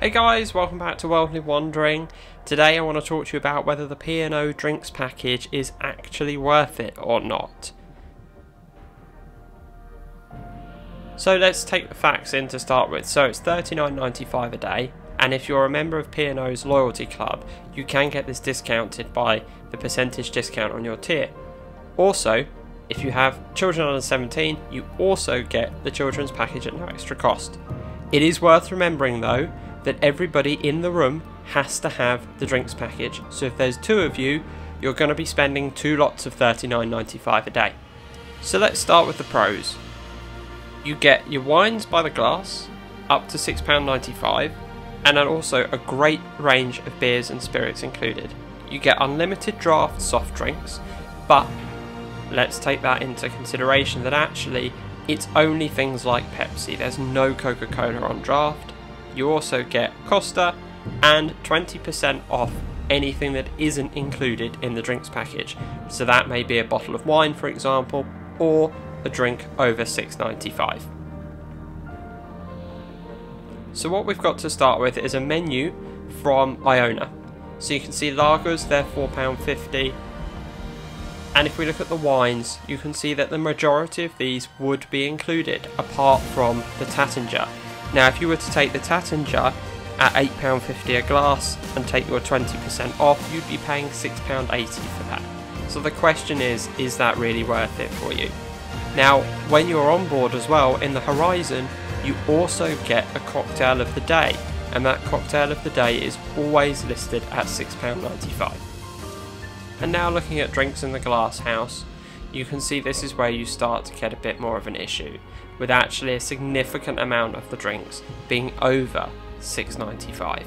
Hey guys, welcome back to Worldly Wondering. Today I want to talk to you about whether the P&O drinks package is actually worth it or not. So let's take the facts in to start with. So it's $39.95 a day, and if you're a member of P&O's loyalty club, you can get this discounted by the percentage discount on your tier. Also, if you have children under 17, you also get the children's package at no extra cost. It is worth remembering though that everybody in the room has to have the drinks package. So if there's two of you, you're going to be spending two lots of $39.95 a day. So let's start with the pros. You get your wines by the glass, up to £6.95, and then also a great range of beers and spirits included. You get unlimited draft soft drinks, but let's take that into consideration that actually it's only things like Pepsi. There's no Coca Cola on draft, you also get Costa and 20% off anything that isn't included in the drinks package. So that may be a bottle of wine, for example, or a drink over 6.95. So what we've got to start with is a menu from Iona. So you can see lagers, they're £4.50. And if we look at the wines, you can see that the majority of these would be included, apart from the Taittinger. Now if you were to take the Taittinger at £8.50 a glass and take your 20% off, you'd be paying £6.80 for that. So the question is, is that really worth it for you? Now, when you're on board as well, in the Horizon, you also get a cocktail of the day, and that cocktail of the day is always listed at £6.95. And now looking at drinks in the glass house, you can see this is where you start to get a bit more of an issue, with actually a significant amount of the drinks being over 6.95.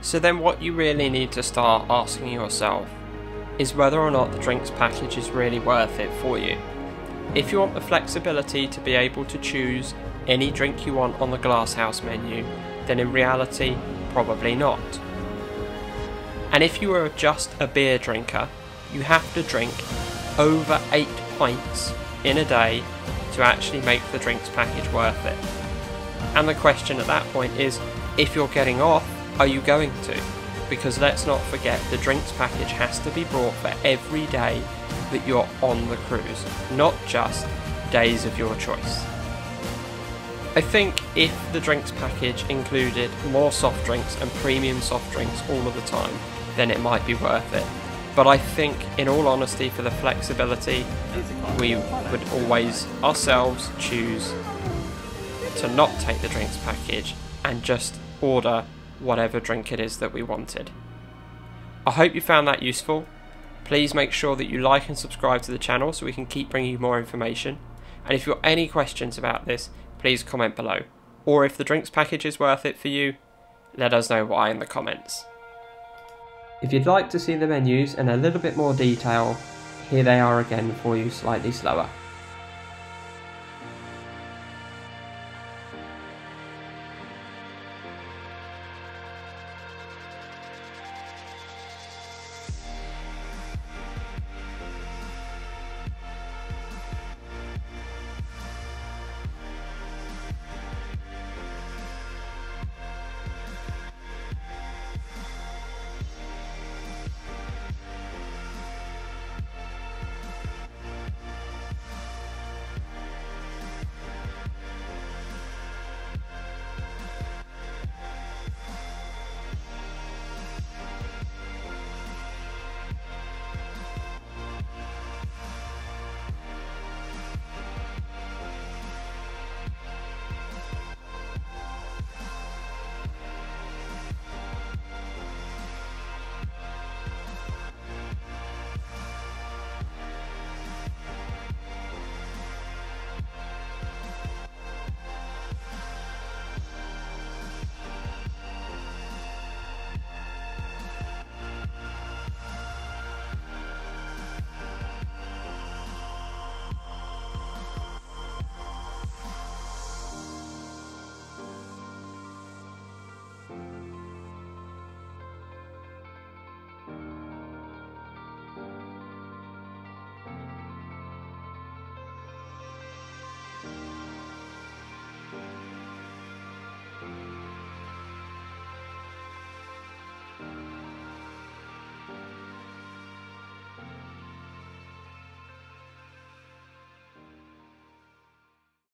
So then what you really need to start asking yourself is whether or not the drinks package is really worth it for you. If you want the flexibility to be able to choose any drink you want on the glasshouse menu, then in reality, probably not. And if you are just a beer drinker, you have to drink over 8 pints in a day to actually make the drinks package worth it. And the question at that point is if you're getting off, are you going to? Because let's not forget the drinks package has to be brought for every day that you're on the cruise, not just days of your choice. I think if the drinks package included more soft drinks and premium soft drinks all of the time, then it might be worth it. But I think, in all honesty, for the flexibility, we would always ourselves choose to not take the drinks package and just order whatever drink it is that we wanted. I hope you found that useful. Please make sure that you like and subscribe to the channel so we can keep bringing you more information. And if you've got any questions about this, please comment below. Or if the drinks package is worth it for you, let us know why in the comments. If you'd like to see the menus in a little bit more detail, here they are again for you slightly slower.